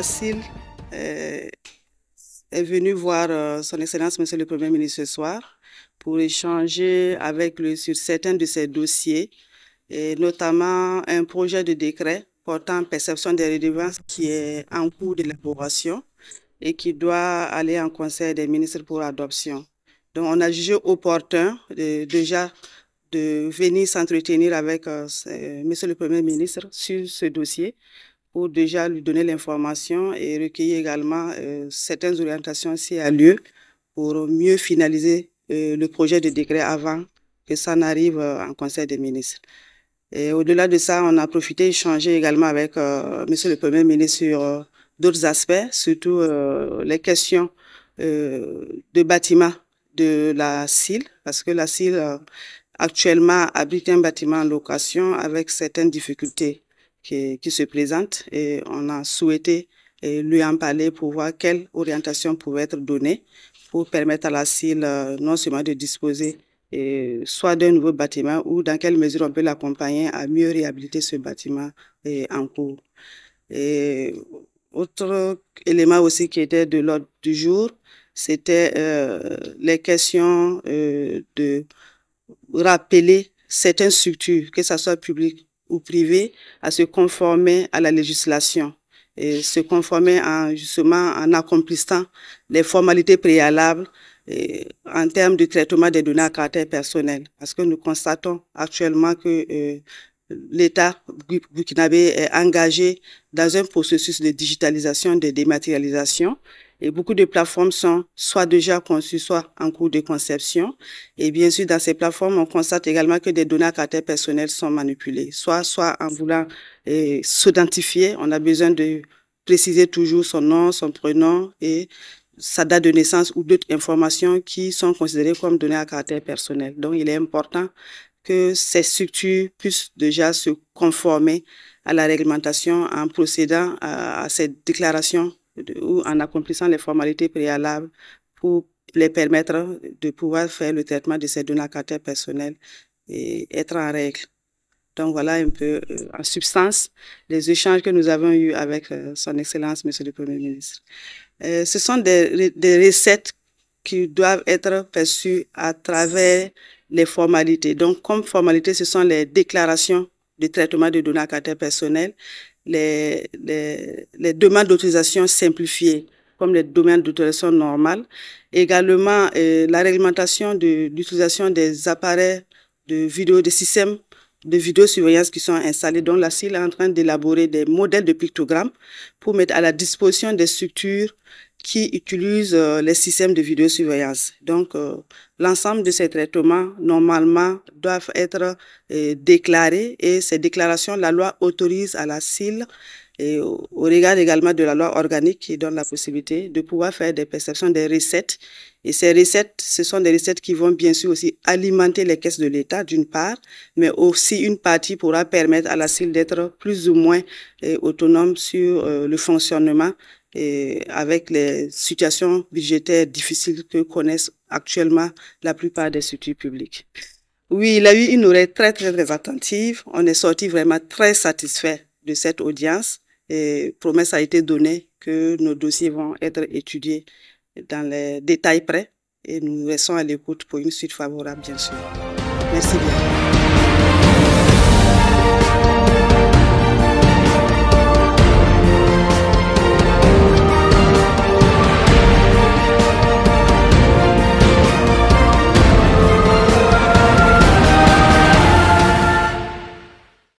Euh, est venue voir euh, son Excellence, Monsieur le Premier ministre, ce soir pour échanger avec lui sur certains de ses dossiers, et notamment un projet de décret portant perception des redevances qui est en cours d'élaboration et qui doit aller en conseil des ministres pour adoption. Donc, on a jugé opportun déjà de venir s'entretenir avec euh, Monsieur le Premier ministre sur ce dossier pour déjà lui donner l'information et recueillir également euh, certaines orientations s'il y a lieu pour mieux finaliser euh, le projet de décret avant que ça n'arrive euh, en Conseil des ministres. Et au-delà de ça, on a profité d'échanger également avec euh, Monsieur le Premier ministre sur euh, d'autres aspects, surtout les questions de bâtiment de la CIL, parce que la CIL actuellement abrite un bâtiment en location avec certaines difficultés qui, se présentent et on a souhaité lui en parler pour voir quelle orientation pouvait être donnée pour permettre à la CIL euh, non seulement de disposer et soit d'un nouveau bâtiment ou dans quelle mesure on peut l'accompagner à mieux réhabiliter ce bâtiment en cours. Autre élément aussi qui était de l'ordre du jour, c'était euh, les questions euh, de rappeler certaines structures, que ce soit publiques ou privées, à se conformer à la législation et se conformer en, justement en accomplissant les formalités préalables et, en termes de traitement des données à caractère personnel. Parce que nous constatons actuellement que euh, l'État burkinabé est engagé dans un processus de digitalisation, de dématérialisation. Et beaucoup de plateformes sont soit déjà conçues, soit en cours de conception. Et bien sûr, dans ces plateformes, on constate également que des données à caractère personnel sont manipulées, soit, soit en voulant eh, s'identifier, on a besoin de préciser toujours son nom, son prénom et sa date de naissance ou d'autres informations qui sont considérées comme données à caractère personnel. Donc, il est important que ces structures puissent déjà se conformer à la réglementation en procédant à cette déclaration ou en accomplissant les formalités préalables pour les permettre de pouvoir faire le traitement de ces données à et être en règle. Donc voilà un peu euh, en substance les échanges que nous avons eus avec euh, son Excellence, Monsieur le Premier ministre. Euh, ce sont des, des recettes qui doivent être perçues à travers les formalités. Donc comme formalité, ce sont les déclarations de traitement de données à caractère personnel, les, les, les demandes d'autorisation simplifiées, comme les domaines d'autorisation normales. Également, euh, la réglementation de l'utilisation des appareils de vidéo, des systèmes de vidéosurveillance qui sont installés, dont la CIL est en train d'élaborer des modèles de pictogrammes pour mettre à la disposition des structures qui utilisent euh, les systèmes de vidéosurveillance. Donc, euh, l'ensemble de ces traitements, normalement, doivent être euh, déclarés et ces déclarations, la loi autorise à la CIL et au, regard également de la loi organique qui donne la possibilité de pouvoir faire des perceptions des recettes. Et ces recettes, ce sont des recettes qui vont bien sûr aussi alimenter les caisses de l'État, d'une part, mais aussi une partie pourra permettre à la CIL d'être plus ou moins autonome sur le fonctionnement et avec les situations budgétaires difficiles que connaissent actuellement la plupart des structures publiques. Oui, il a eu une oreille très, très, très attentive. On est sorti vraiment très satisfait de cette audience et promesse a été donnée que nos dossiers vont être étudiés dans les détails près et nous restons à l'écoute pour une suite favorable, bien sûr. Merci bien.